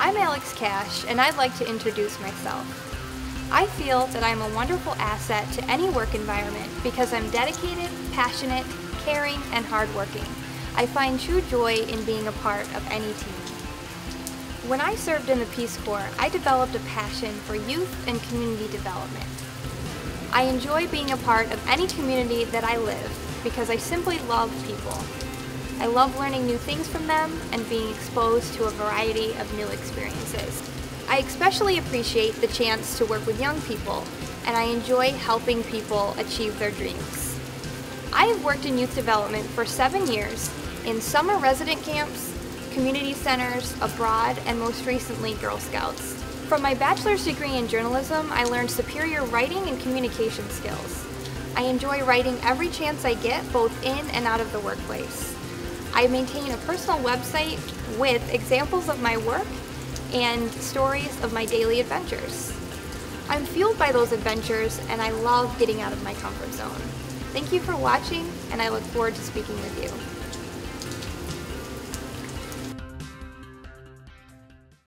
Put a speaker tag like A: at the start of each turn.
A: I'm Alex Cash, and I'd like to introduce myself. I feel that I'm a wonderful asset to any work environment because I'm dedicated, passionate, caring, and hardworking. I find true joy in being a part of any team. When I served in the Peace Corps, I developed a passion for youth and community development. I enjoy being a part of any community that I live because I simply love people. I love learning new things from them and being exposed to a variety of new experiences. I especially appreciate the chance to work with young people, and I enjoy helping people achieve their dreams. I have worked in youth development for seven years in summer resident camps, community centers, abroad, and most recently Girl Scouts. From my bachelor's degree in journalism, I learned superior writing and communication skills. I enjoy writing every chance I get, both in and out of the workplace. I maintain a personal website with examples of my work and stories of my daily adventures. I'm fueled by those adventures and I love getting out of my comfort zone. Thank you for watching and I look forward to speaking with you.